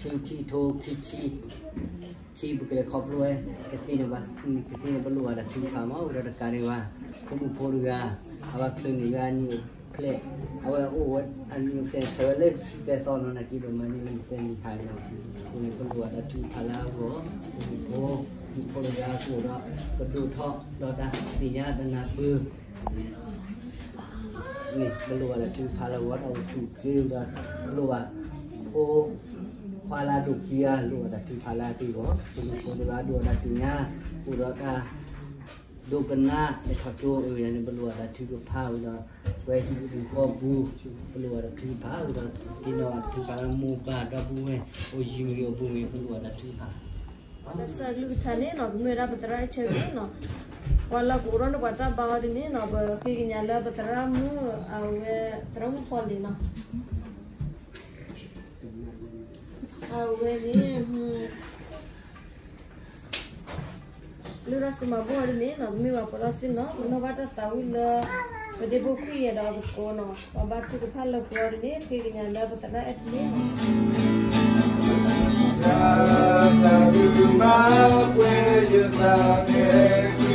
ชื่อคีโทคีชีชีบุเลยครอบรวยกตีนบัสกตีนบลัวดักชิมขามเอาดัการีว่าคุมโพลุกาเอาว่าคลึงกานิวเคลเอาว่าโอวัดอันนี้เคนเทเลชิเตซอนนักกีบมันนี่มันเซนิทายนะคุณบลัวดักชิมพาลาวโวคุมโพคุมโพลุกาคูระกระดูทอดอดาปิญาดนาปือนี่บลัวดักชิมพาลาวัดเอาสูตรเคือดักบลัวโอ fala dukia lu ada di fala oh. di ko lu ko de ba du ada ti nya. U ra ka du kena de ka tu u ya ni belu ada ti lu pa u da we ti du ko bu belu ada ti pa u da ti no ti pa mu ba da bu we o ji mi o bu mi ada ti pa Sa lu chane no. Mera batra che no. Wala kuron kwata ba ni no. Ba nyala batra mu awe eh, tramu poli no. lura sima buar ni na mi wa pola sin no no bata tawi la pede bu ku ye da ko no wa ba chu ku phal la buar ni ke gi nya la bata na et ni ta du ma kwe ye ta ke ki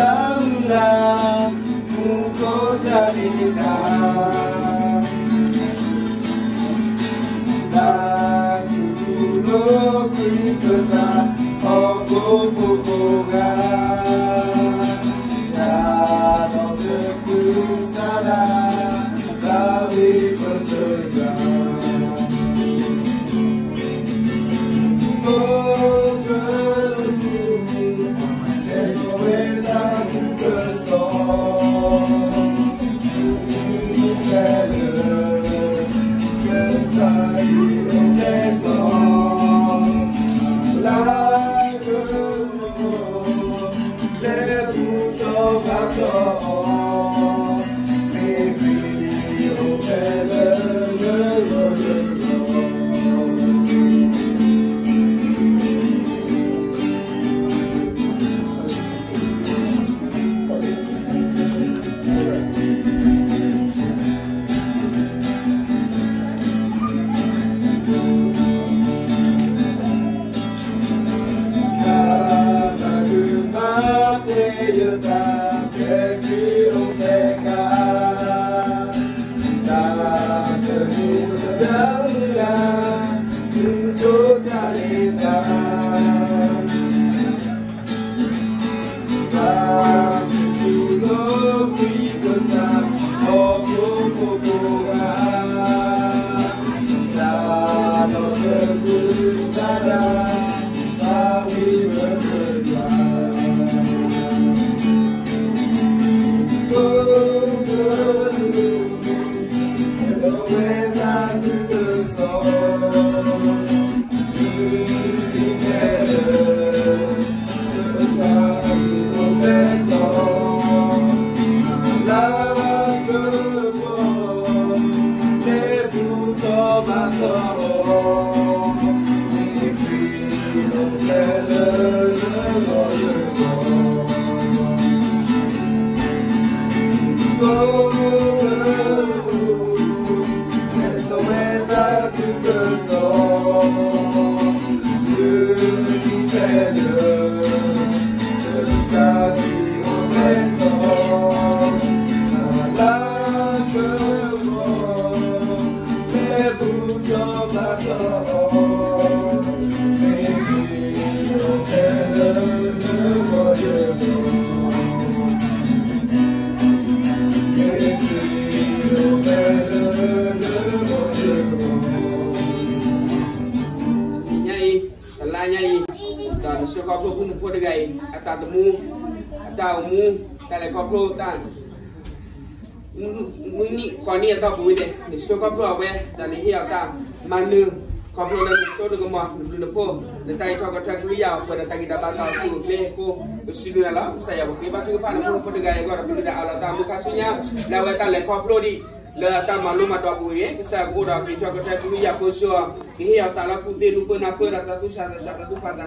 no, no batra tahu la. Bade buku ya da ko no. Ba chuku phala buhari without love, love, love. Ko ko de gai ata ata mu ko pro tan mu ni ko ni ata bu de ni so ko pro we dan ni hi ata manu ko pro dan so de ko ma du le po de tai ko ka ta ku ya ko da ta kita ba ta ku le ko si du la saya ko ba na ko de ko da da ala ta la le ko di le ta malu ma ta bu ye sa ko da ki ko ta ku ya ko so ki ata la ku te nu pe na da sa da sa pa da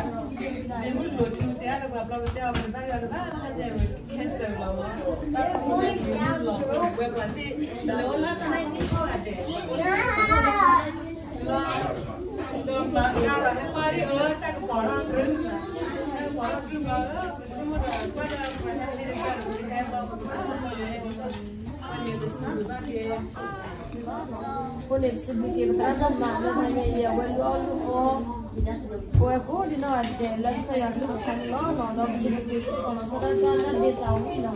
Boleh sebut kita dalam mana yang awal-awal Kueku dino abdeler saya kerjakan lo nonok sini kisi kono sudah tuanan di tahu ino.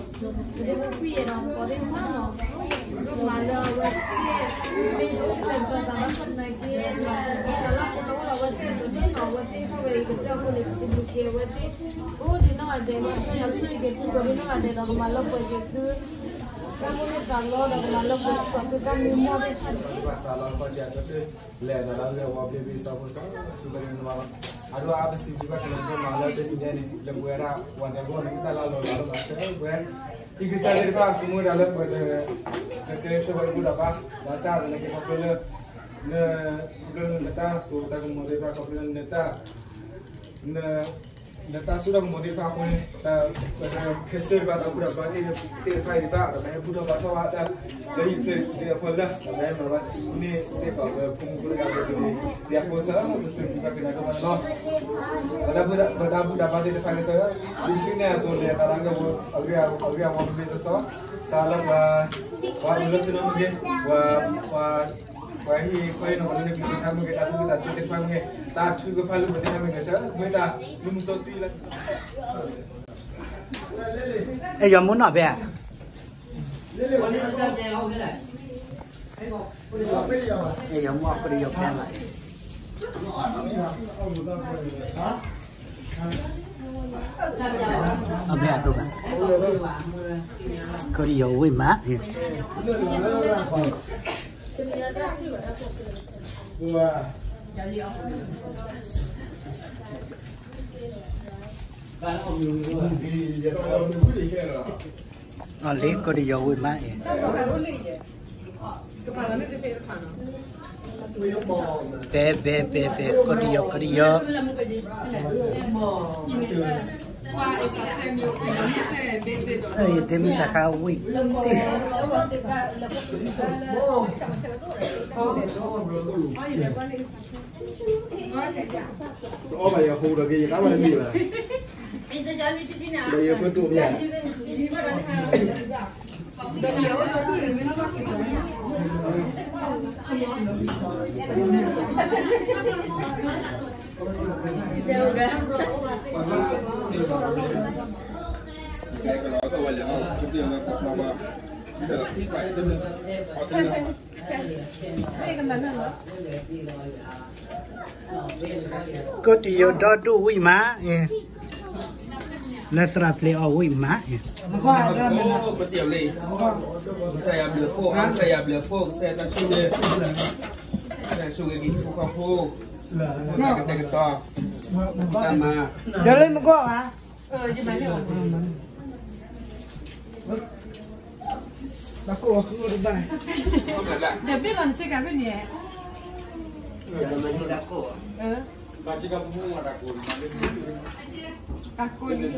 Jadi kuku ya nong kore mano. Malah awet kuku itu pertama karena kiri kalau kuno awet itu jadi awet itu beri kerja aku lipsi buki awet itu. Kuku dino abdeler saya kerjakan lo nonok sini kisi kono sudah tuanan di tahu ino. त्यामुळे चांगलं लग्नाला बसपासून मी मोबाईल లేదా రాజుగా ఓపీ బీసా కోసం సుగర్ మనం అటు ఆ సిటీ పక్కన మాట్లాడితే బిర్యానీ ఇట్లా పోయారా వంద వందకి తలాలో పోయాను ఇక సరే ఆ సుమూడు అలా పోయారు చేసేవాడు కూడా బా బస్ అతనికి కప్పులు ఇప్పుడు నెత సూర్తకు మొదటి కప్పులు నెత नेतासुरा मोदी था कोई कैसे बात पूरा बातें तेरे फायदे था मैं पूरा बातों आता गई पे तेरे फल्ला मैं बाबा ने से बाबा कुंकुल का जो dia kosa muslim juga kena kawan lo ada budak ada budak batik di sana saya bimbingnya so dia karangga bu agak agak mau bisa so salam wa wa ulasinu mungkin. Wa wa wa hi no ne muốn nói về à? Ê giờ mua à, có đi dọc ra lại Ở về đâu cả Có đi dọc với má thì Ở lý có đi dọc với má thì Bé bé bé bé có đi dọc có đi dọc Ê thêm ta kamu lagi lah. Bayar betul ya. cái cái đó tôi có đi chụp tiền là mà mà Ay, este me está güey. Oh, vaya, juro que llegaba de mí, Vaya, fue tu vida. Vaya, fue tu vida. Go to your dog do we ma? Yeah. Let's play away mak. Oh, betul le. Saya beli pok, saya beli pok, saya tak suka. Saya suka gini pok pok. Kita kita kita. Kita mak. Jalan muka ah. Eh, di mana? Aku aku udah. Dah bilang cek apa ni? Eh? Dah eh? mana aku? Eh. Ada. 啊，过去。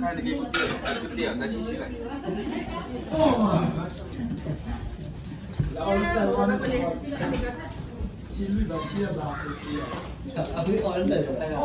看那个，不 点，再进去了。哦。老师，我那个，几率吧，七十八，五十。啊，不是二十六。哦。